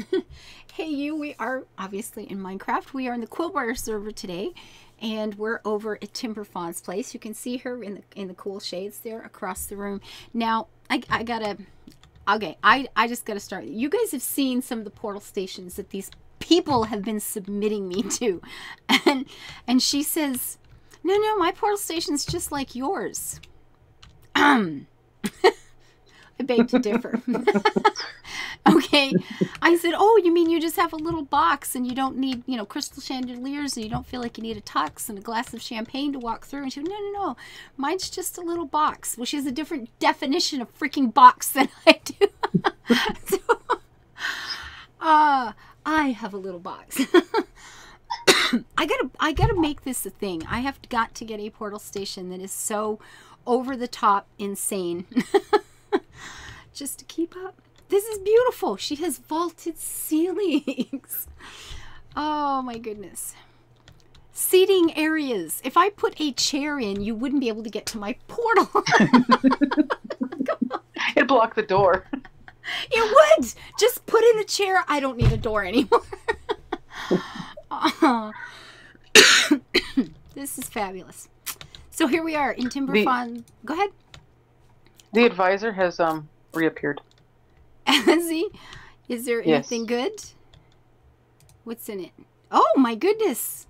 hey you, we are obviously in Minecraft. We are in the Quillbriar server today and we're over at Timber Fawn's place. You can see her in the in the cool shades there across the room. Now, I, I gotta okay, I, I just gotta start. You guys have seen some of the portal stations that these people have been submitting me to. And and she says, No, no, my portal station's just like yours. Um I beg to differ. okay. I said, Oh, you mean you just have a little box and you don't need, you know, crystal chandeliers and you don't feel like you need a tux and a glass of champagne to walk through? And she said, No, no, no. Mine's just a little box. Well, she has a different definition of freaking box than I do. so, uh, I have a little box. I gotta I gotta make this a thing. I have got to get a portal station that is so over the top insane. Just to keep up. This is beautiful. She has vaulted ceilings. oh my goodness. Seating areas. If I put a chair in, you wouldn't be able to get to my portal. It'd block the door. It would. Just put in a chair. I don't need a door anymore. oh. this is fabulous. So here we are in Timber The-. Go ahead. The advisor has um reappeared. Azzy, is there Yes. anything good? What's in it? Oh my goodness!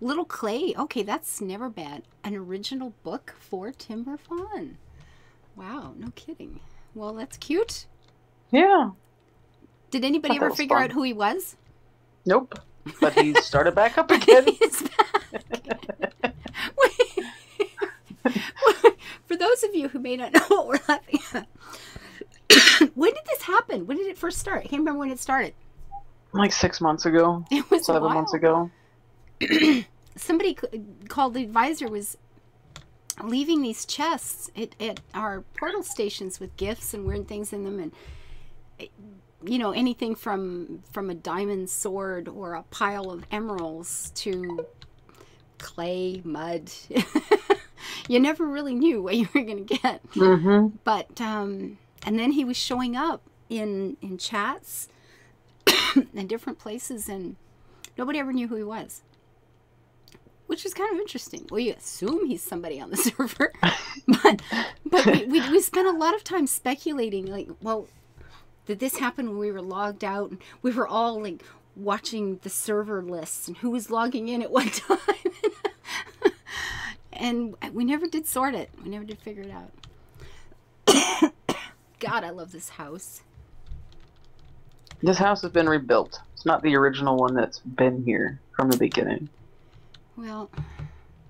Little clay. Okay, that's never bad. An original book for Timber Fawn. Wow, no kidding. Well, that's cute. Yeah. Did anybody ever figure fun. out who he was? Nope. But he started back up again. Back. For those of you who may not know what we're laughing at, when did this happen? When did it first start? I can't remember when it started. like six months ago, It was seven while. months ago. somebody called the advisor was leaving these chests at, at our portal stations with gifts and weird things in them and eh, you know anything from from a diamond sword or a pile of emeralds to clay mud you never really knew what you were going to get Mm-hmm. but um and then he was showing up in in chats in different places and nobody ever knew who he was. Which is kind of interesting. Well you assume he's somebody on the server but but we, we, we spent a lot of time speculating like well did this happen when we were logged out? And we were all like watching the server lists and who was logging in at what time. And we never did sort it. We never did figure it out God, I love this house. This house has been rebuilt. It's not the original one that's been here from the beginning. Well,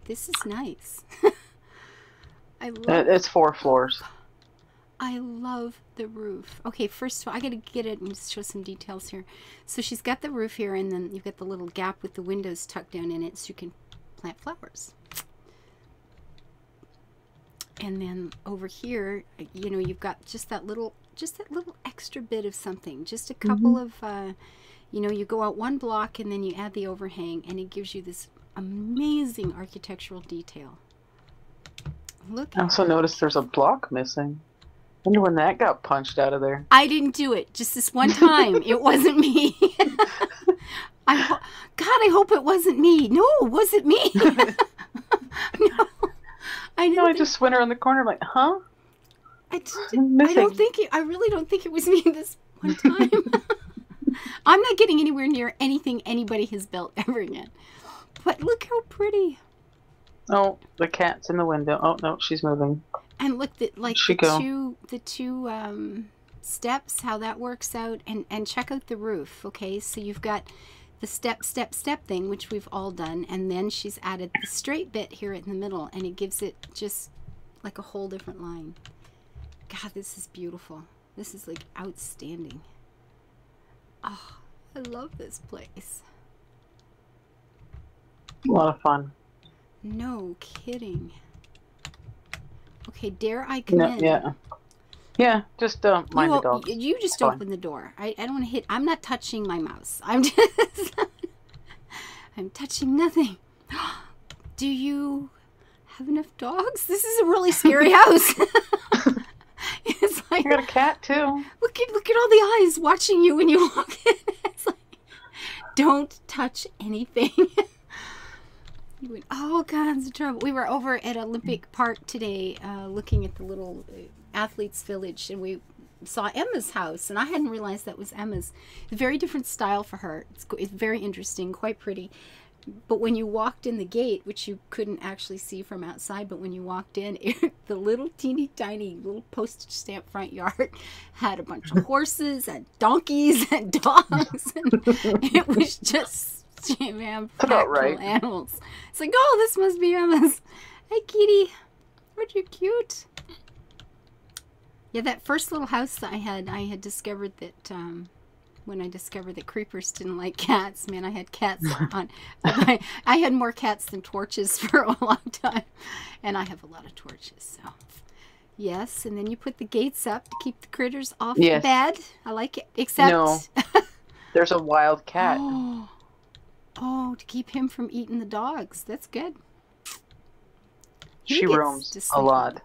this is nice. I love It's four floors. I love the roof. Okay, first of all, I gotta get it and show some details here. So she's got the roof here, and then you've got the little gap with the windows tucked down in it so you can plant flowers. And then over here, you know, you've got just that little, just that little extra bit of something. Just a couple of, uh, you know, you go out one block and then you add the overhang, and it gives you this amazing architectural detail. Look I also noticed there's a block missing. Wonder when that got punched out of there. I didn't do it. Just this one time. it wasn't me. I God, I hope it wasn't me. No, it wasn't me. no, I. No, I think- just went around the corner. I'm like, huh? I, just- I don't think it. I really don't think it was me this one time. I'm not getting anywhere near anything anybody has built ever again. But look how pretty. Oh, the cat's in the window. Oh no, she's moving. And look that like She the go. two the two um, steps, how that works out, and and check out the roof. Okay, so you've got the step step step thing, which we've all done, and then she's added the straight bit here in the middle, and it gives it just like a whole different line. God, this is beautiful. This is like outstanding. Oh, I love this place. A lot of fun. No kidding. Okay, dare I come No, yeah. Yeah, just mind you, the dogs. You, you just Fine. open the door. I, I don't want to hit. I'm not touching my mouse. I'm just. I'm touching nothing. Do you have enough dogs? This is a really scary house. it's like I got a cat too. look at look at all the eyes watching you when you walk in. It's like don't touch anything. you would all kinds of trouble. We were over at Olympic Park today, uh, looking at the little uh, athletes' village, and we saw Emma's house, and I hadn't realized that was Emma's. Very different style for her. It's, it's very interesting, quite pretty. But when you walked in the gate, which you couldn't actually see from outside, but when you walked in, it, the little teeny tiny little postage stamp front yard had a bunch of horses and donkeys and dogs, and it was just jam packed right. animals. It's like, oh, this must be Emma's. Hey, kitty, aren't you cute? Yeah, that first little house I had, I had discovered that um, when I discovered that creepers didn't like cats. Man, I had cats on. I, I, had more cats than torches for a long time, and I have a lot of torches. So, yes, and then you put the gates up to keep the critters off yes. the bed. I like it. Except no, there's a wild cat. Oh, oh, to keep him from eating the dogs. That's good. He she roams a lot.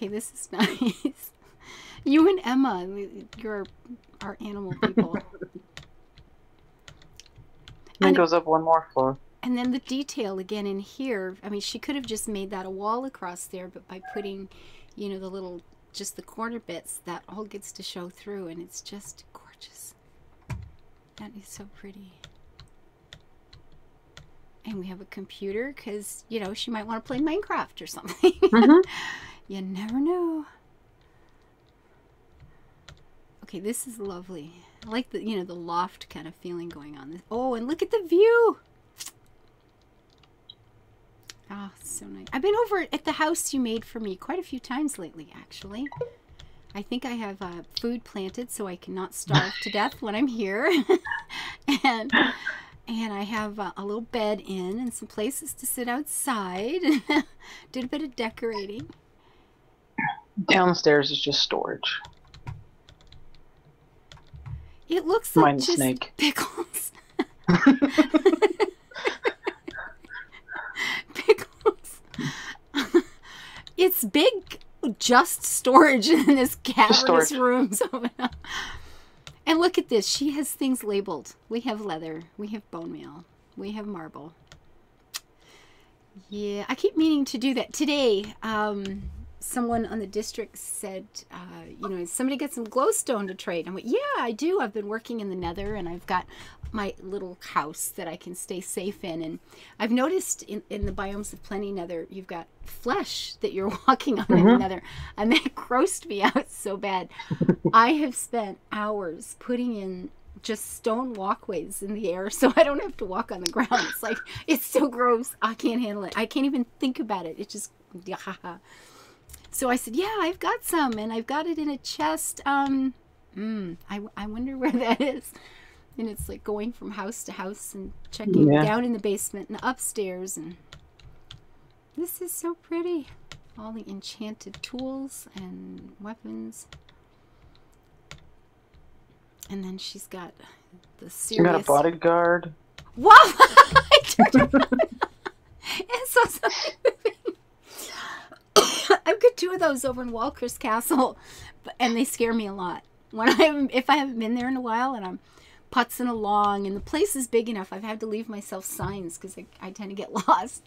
Okay, this is nice. You and Emma, you're our animal people. and it goes up one more floor. And then the detail again in here. I mean, she could have just made that a wall across there, but by putting, you know, the little, just the corner bits, that all gets to show through, and it's just gorgeous. That is so pretty. And we have a computer because, you know, she might want to play Minecraft or something. Mm -hmm. you never know. Okay, this is lovely. I like the, you know, the loft kind of feeling going on. Oh, and look at the view. Ah, oh, so nice. I've been over at the house you made for me quite a few times lately, actually. I think I have uh, food planted so I cannot starve to death when I'm here. and and I have uh, a little bed in and some places to sit outside. Did a bit of decorating. Downstairs is just storage. It looks like just snake. pickles. pickles. it's big, just storage in this cavernous room. So, and look at this. She has things labeled. We have leather. We have bone meal. We have marble. Yeah, I keep meaning to do that today. Um, someone on the district said, uh, you know, somebody get some glowstone to trade. I went, yeah, I do. I've been working in the nether and I've got my little house that I can stay safe in. And I've noticed in, in the Biomes O' Plenty nether, you've got flesh that you're walking on mm-hmm. in the mm-hmm. nether. And that grossed me out so bad. I have spent hours putting in just stone walkways in the air so I don't have to walk on the ground. It's like, it's so gross. I can't handle it. I can't even think about it. It just, yeah. So I said, yeah, I've got some, and I've got it in a chest. Um, mm, I, I wonder where that is. And it's like going from house to house and checking yeah. down in the basement and upstairs. And this is so pretty. All the enchanted tools and weapons. And then she's got the serious... You got a bodyguard? Wow! I turned around and saw something I've got two of those over in Walker's Castle, and they scare me a lot. When I'm, if I haven't been there in a while, and I'm putzing along, and the place is big enough, I've had to leave myself signs because I, I, tend to get lost.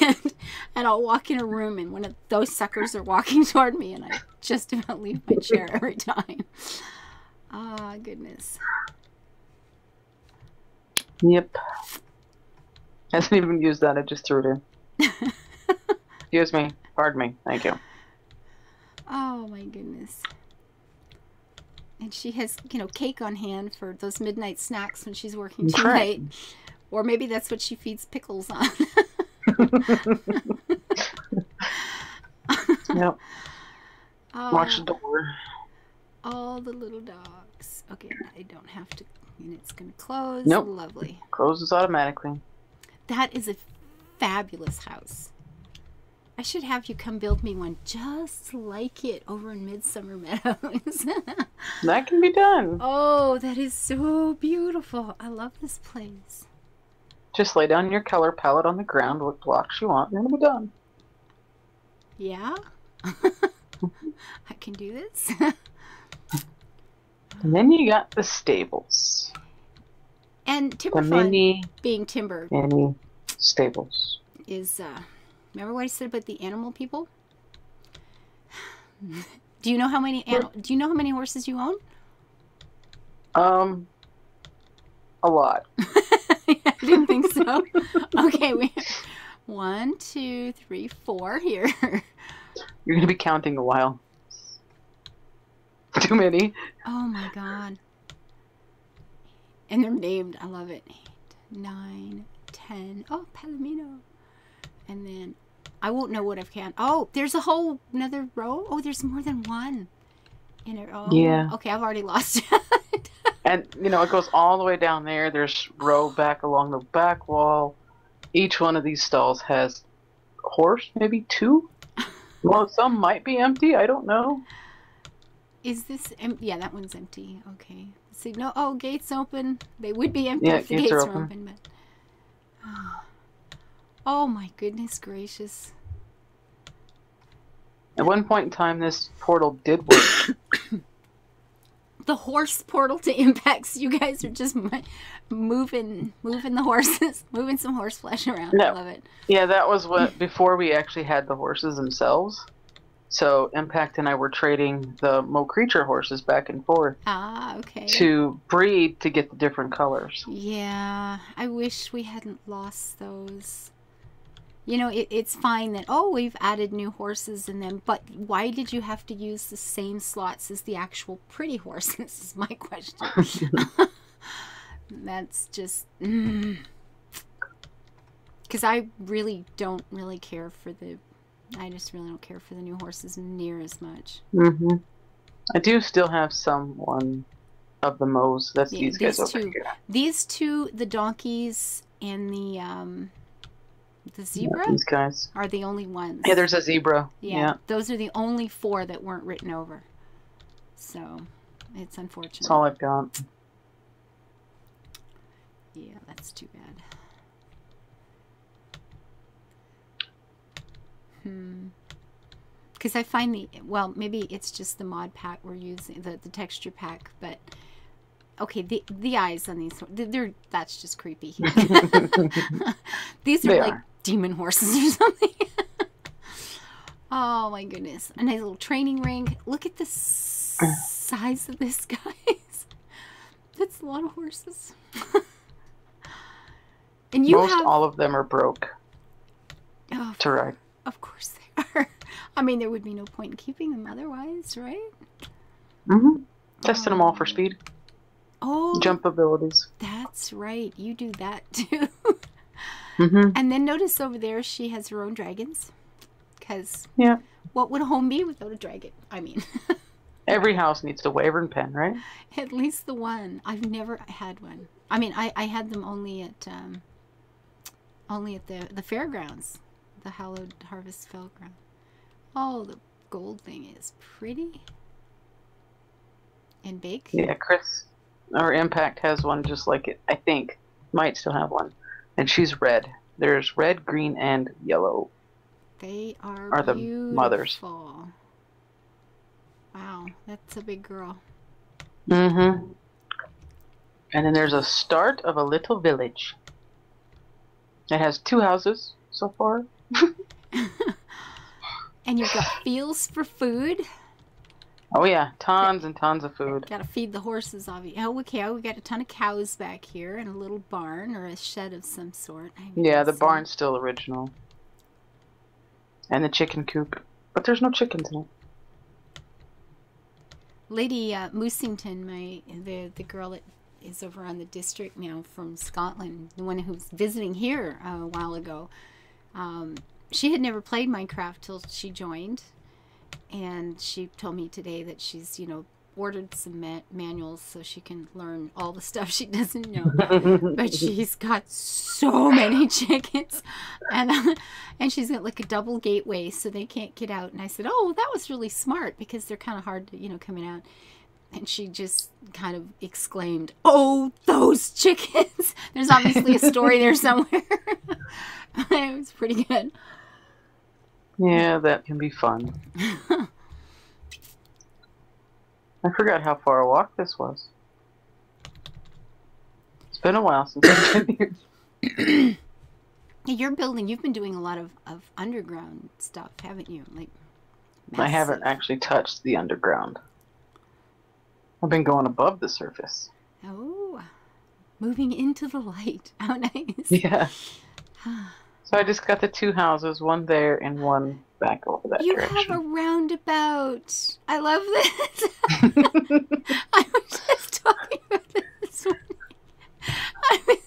And, and I'll walk in a room, and one of those suckers are walking toward me, and I just about leave my chair every time. Ah, oh, goodness. Yep. I didn't even use that. I just threw it in. Excuse me. Pardon me. Thank you. Oh my goodness. And she has, you know, cake on hand for those midnight snacks when she's working too right. late. Or maybe that's what she feeds pickles on. yep. Oh, Watch the door. All the little dogs. Okay, I don't have to. And it's going to close. Nope. Lovely. Closes automatically. That is a fabulous house. I should have you come build me one just like it over in Midsummer Meadows. that can be done. Oh, that is so beautiful. I love this place. Just lay down your color palette on the ground, what blocks you want, and it'll be done. Yeah? I can do this? And then you got the stables. And The timber fun mini, being timber mini stables. is uh remember what I said about the animal people? Do you know how many do you know how many horses you own? Um, a lot. I didn't think so. okay, we one, two, three, four here. You're gonna be counting a while. Too many. Oh my god. And they're named. I love it. Eight, nine, ten. Oh, Palomino. And then I won't know what I've can. Oh, there's a whole another row. Oh, there's more than one. In a row. Yeah. Okay, I've already lost. It. and you know, it goes all the way down there. There's row back along the back wall. Each one of these stalls has a horse, maybe two. Well, some might be empty. I don't know. Is this? Em- yeah, that one's empty. Okay. See, no. Oh, gates open. They would be empty Yeah, if the gates gates are were open, but. Oh my goodness gracious! At one point in time, this portal did work. the horse portal to impacts. You guys are just mo- moving, moving the horses, moving some horse flesh around. I love it. yeah, that was what before we actually had the horses themselves. So Impact and I were trading the Mo Creature horses back and forth Ah, okay. to breed to get the different colors. Yeah, I wish we hadn't lost those. You know, it, it's fine that oh we've added new horses in them, but why did you have to use the same slots as the actual pretty horses? Is my question. That's just because I really don't really care for the. I just really don't care for the new horses near as much. hmm I do still have some one of the Mo's. That's Yeah, these guys these over two. here. These two, the donkeys and the um, the Yeah, zebra. these guys. are the only ones. Yeah, there's a zebra. yeah, Yeah, those are the only four that weren't written over. So it's unfortunate. that's all I've got. Yeah, that's too bad. Hmm. Because I find the well, maybe it's just the mod pack we're using, the the texture pack, but okay, the the eyes on these they're, they're that's just creepy. these are They like are. Demon horses or something. oh my goodness! A nice little training ring. Look at the s- size of this, guys. That's a lot of horses. and you Most have all of them are broke oh, to ride. of course they are. I mean, there would be no point in keeping them otherwise, right? Mm hmm Testing them all for speed, Oh, jump abilities. that's right. You do that too. Hmm and then notice over there, she has her own dragons. Because Yeah. what would a home be without a dragon? I mean, Every house needs a wyvern pen, right? at least the one. I've never had one. I mean, I, I had them only at um, only at the the fairgrounds, the Hallowed Harvest Fairground. Oh, the gold thing is pretty and big. Yeah, Chris or Impact has one just like it. I think might still have one, and she's red. There's red, green, and yellow. They are, Are the beautiful. mothers. Wow, that's a big girl. Mm-hmm. And then there's a start of a little village. It has two houses so far. And you've got fields for food. Oh yeah, tons and tons of food. Got to feed the horses, obviously. Oh, okay. Oh, we got a ton of cows back here and a little barn or a shed of some sort. Yeah, the barn's still original. And the chicken coop. But there's no chickens in it. Lady uh, Moosington, my the the girl that is over on the district now from Scotland, the one who was visiting here uh, a while ago. Um, she had never played Minecraft till she joined, and she told me today that she's you know ordered some ma- manuals so she can learn all the stuff she doesn't know. but she's got so many chickens. And and she's got like a double gateway so they can't get out. And i said oh that was really smart because they're kind of hard to you know coming out. And she just kind of exclaimed oh those chickens. There's obviously a story there somewhere. It was pretty good Yeah, that can be fun. I forgot how far a walk this was. It's been a while since I've been here. You're building. You've been doing a lot of, of underground stuff, haven't you? Like, I haven't actually touched the underground. I've been going above the surface. Oh, moving into the light. How nice. Yeah. So I just got the two houses, one there and one back over that you direction. have a roundabout. I love this. I was just talking about this. I was,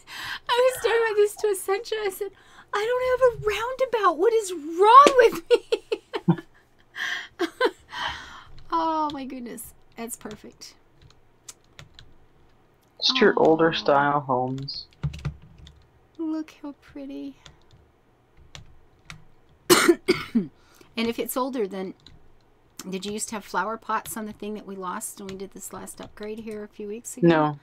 I was talking about this to Essentia. I said, I don't have a roundabout. What is wrong with me? oh my goodness. That's perfect. Just your older style homes. Look how pretty. and if it's older, then did you used to have flower pots on the thing that we lost when we did this last upgrade here a few weeks ago? No.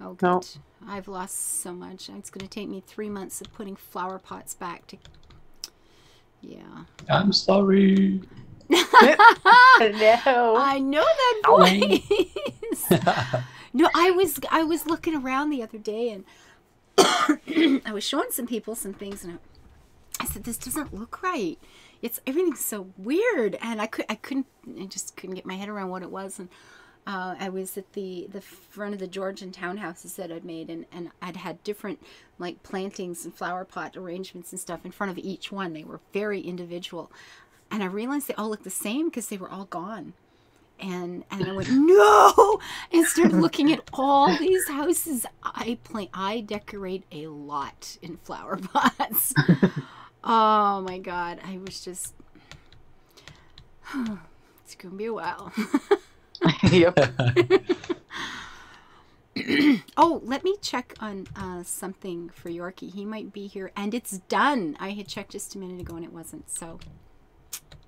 Oh, good. No. I've lost so much. It's going to take me three months of putting flower pots back to. Yeah. I'm sorry. no. I know that voice. no, I was I was looking around the other day and I was showing some people some things and I, I said this doesn't look right. It's everything's so weird and I could I couldn't I just couldn't get my head around what it was and uh, I was at the the front of the Georgian townhouses that I'd made and, and I'd had different like plantings and flower pot arrangements and stuff in front of each one. They were very individual. And I realized they all looked the same because they were all gone and and I went no and started looking at all these houses. I play I decorate a lot in flower pots. Oh my god, I was just it's gonna be a while. yep. oh, let me check on uh, something for Yorkie. He might be here, and it's done. I had checked just a minute ago and it wasn't, so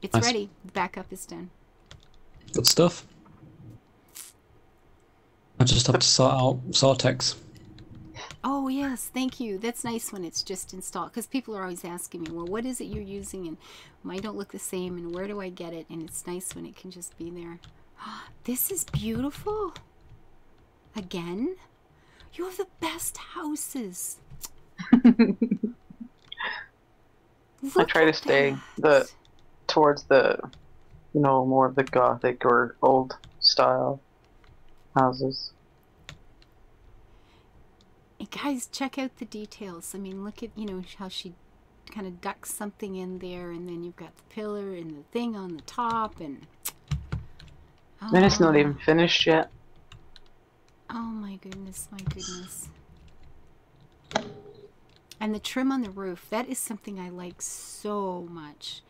it's Nice. ready. The backup is done. Good stuff. I just have to sort out Soartex. Oh yes, thank you. That's nice when it's just installed because people are always asking me, well, what is it you're using, and mine don't look the same, and where do I get it? And it's nice when it can just be there. This is beautiful. Again, you have the best houses. I try to stay that. the towards the you know, more of the gothic or old style houses. Guys, check out the details. I mean, look at, you know, how she kind of ducks something in there, and then you've got the pillar and the thing on the top, and. then it's not Oh, even finished yet. Oh my goodness, my goodness. And the trim on the roof, that is something I like so much.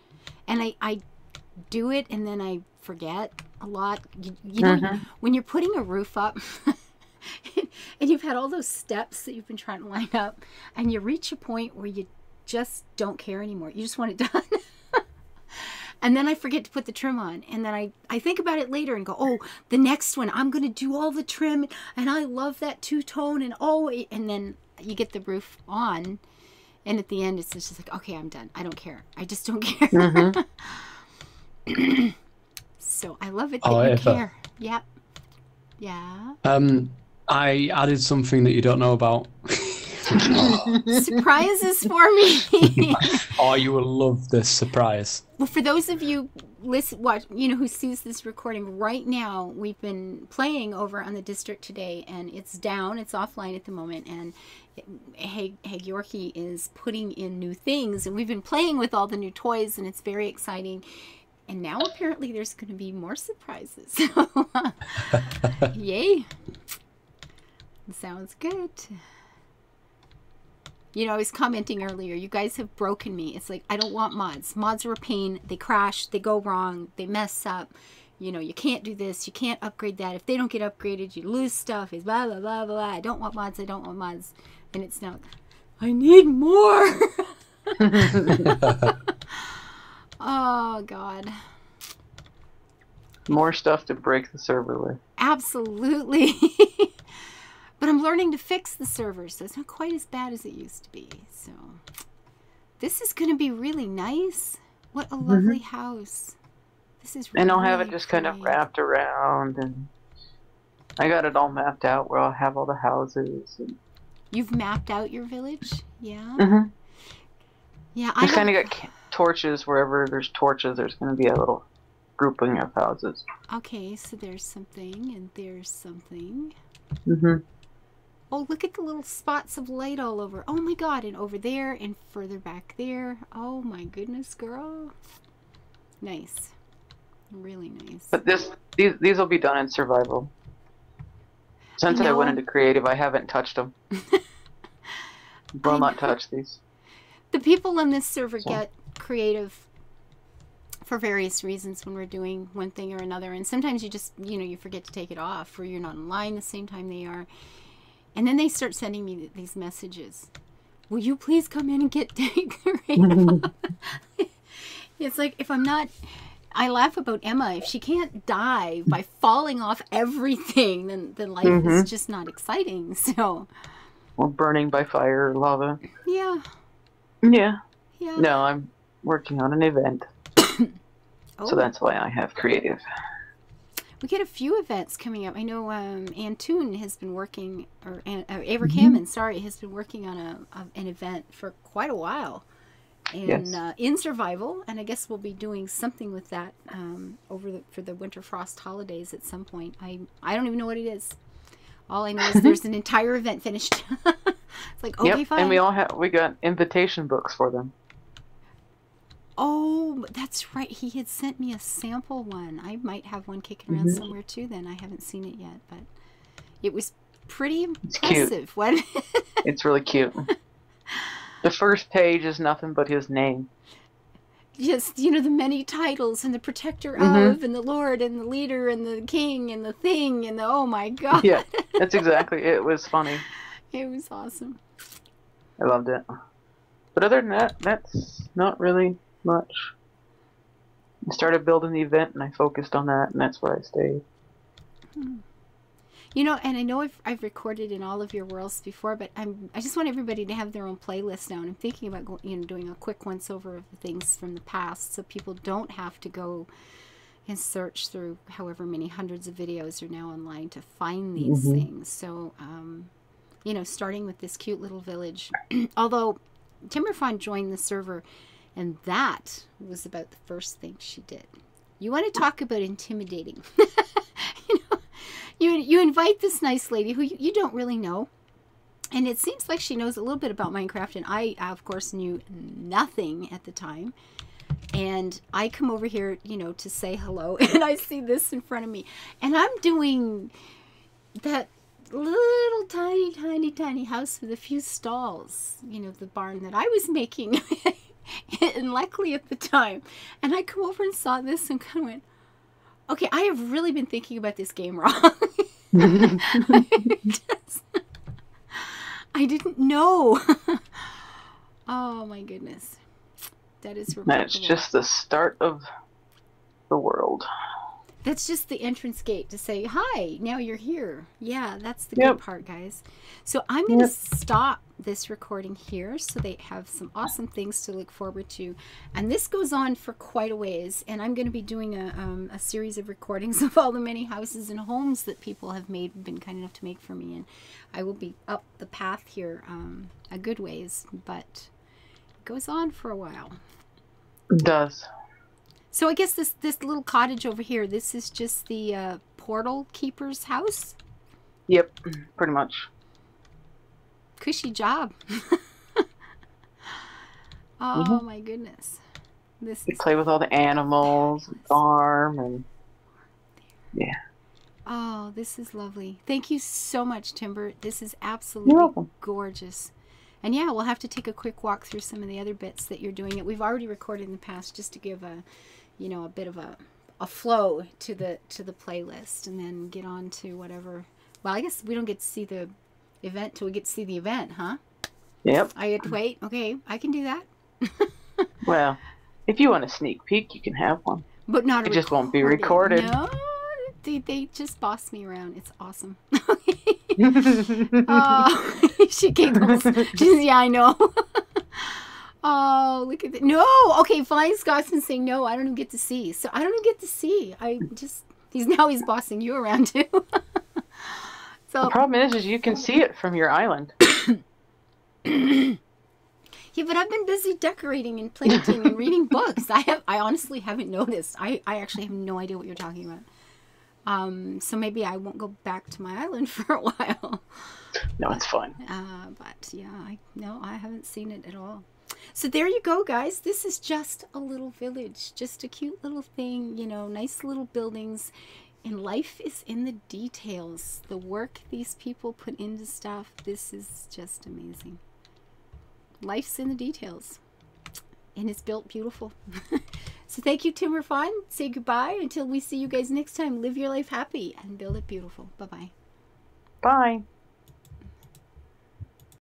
And I, I do it and then I forget a lot. You, you know, Mhm. when you're putting a roof up and you've had all those steps that you've been trying to line up, and you reach a point where you just don't care anymore. You just want it done. and then I forget to put the trim on. And then I, I think about it later and go, oh, the next one, I'm going to do all the trim. And I love that two tone. And oh, and then you get the roof on. And at the end, it's just like, okay, I'm done. I don't care. I just don't care. Mhm. so I love it that Oh, you care. Yep. Yeah. Um, I added something that you don't know about. Surprises for me. oh, you will love this surprise. Well, for those of you listen, watch, you know, who sees this recording right now, we've been playing over on the district today, and it's down. It's offline at the moment, and Hag, Haigh Yorkie is putting in new things, and we've been playing with all the new toys, and it's very exciting. And now apparently there's going to be more surprises. Yay! Sounds good. You know, I was commenting earlier, you guys have broken me. It's like, I don't want mods. Mods are a pain. They crash, they go wrong, they mess up. You know, you can't do this, you can't upgrade that. If they don't get upgraded, you lose stuff. It's blah, blah, blah, blah, blah. I don't want mods, I don't want mods. And it's now, I need more. oh, God. More stuff to break the server with. Absolutely. but I'm learning to fix the server, so it's not quite as bad as it used to be. So this is going to be really nice. What a lovely house. This is really And I'll have it just kind of wrapped around and I got it all mapped out where I'll have all the houses. And... You've mapped out your village? Yeah. Mm-hmm. Yeah, I I kind of got torches wherever there's torches. There's going to be a little grouping of houses. Okay, so there's something and there's something. Mm-hmm. Oh, look at the little spots of light all over. Oh my god, and over there and further back there. Oh my goodness, girl. Nice. Really nice. But this these these will be done in survival. Since I, know. went into creative, I haven't touched them. Will I not touch these. the people on this server So- get creative for various reasons when we're doing one thing or another and sometimes you just you know you forget to take it off or you're not online the same time they are and then they start sending me these messages will you please come in and get creative it's like if i'm not i laugh about emma if she can't die by falling off everything then then life Mhm. is just not exciting so Or burning by fire or lava. yeah Yeah. yeah No, I'm working on an event, oh. so that's why I have creative. We get a few events coming up. I know um, Antoon has been working, or An- uh, Aver Mm-hmm. Sorry, has been working on a, a an event for quite a while, and Yes. uh, in survival. And I guess we'll be doing something with that um, over the for the winter frost holidays at some point. I I don't even know what it is. All I know is there's an entire event finished. it's like okay, yep. fine. And we all have we got invitation books for them. Oh, that's right. He had sent me a sample one. I might have one kicking around Mhm. somewhere too. Then I haven't seen it yet, but it was pretty impressive. It's cute. It's really cute. the first page is nothing but his name. Just you know the many titles and the protector Mhm. of and the lord and the leader and the king and the thing and the oh my god. Yeah, that's exactly. It was funny. it was awesome. I loved it. But other than that, that's not really much. I started building the event and I focused on that, and that's where I stayed. You know, and I know I've, I've recorded in all of your worlds before, but I'm I just want everybody to have their own playlist now. And I'm thinking about go, you know doing a quick once over of the things from the past, so people don't have to go and search through however many hundreds of videos are now online to find these Mhm. things. So, um, you know, starting with this cute little village, although Timberfawn joined the server, and that was about the first thing she did. You want to talk about intimidating? you know, you you invite this nice lady who you, you don't really know, and it seems like she knows a little bit about Minecraft, and I of course knew nothing at the time. And I come over here, you know, to say hello, and I see this in front of me, and I'm doing that little tiny, tiny, tiny house with a few stalls, you know, the barn that I was making in Leckley at the time. And I come over and saw this and kind of went, okay, I have really been thinking about this game wrong. Just- I didn't know. oh my goodness. That is That's remarkable. just the start of the world. That's just the entrance gate to say, hi, now you're here. Yeah, that's the Yep. good part, guys. So I'm going to Yep. stop this recording here so they have some awesome things to look forward to. And this goes on for quite a ways. And I'm going to be doing a, um, a series of recordings of all the many houses and homes that people have made, been kind enough to make for me. And I will be up the path here um, a good ways, but it goes on for a while. It does. So I guess this this little cottage over here, this is just the uh, portal keeper's house. Yep, pretty much. Cushy job. oh Mhm. my goodness, this You is play with all the animals, farm, and yeah. oh this is lovely. Thank you so much, Timber. This is absolutely gorgeous. And yeah, we'll have to take a quick walk through some of the other bits that you're doing. It we've already recorded in the past just to give a, you know, a bit of a, a flow to the to the playlist, and then get on to whatever. Well, I guess we don't get to see the event till we get to see the event, huh? yep. I get to wait. Okay, I can do that, Well, if you want a sneak peek, you can have one. but not. It just won't be recorded. No, they, they just boss me around. It's awesome. Oh, she giggles. She's, yeah, I know. Oh, look at that. No, okay, Flying Scott's been saying no. I don't even get to see. So I don't even get to see. I just he's now he's bossing you around too. so The problem is, is you can see it from your island. yeah, but I've been busy decorating and planting and reading books. I have I honestly haven't noticed. I, I actually have no idea what you're talking about. Um, so maybe I won't go back to my island for a while. No, it's fine. Uh, but yeah, I no, I haven't seen it at all. So there you go, guys. This is just a little village, just a cute little thing, you know, nice little buildings. And life is in the details. The work these people put into stuff, this is just amazing. Life's in the details. And it's built beautiful. so thank you, Timber Fawn. Say goodbye until we see you guys next time. Live your life happy and build it beautiful. Bye bye. Bye.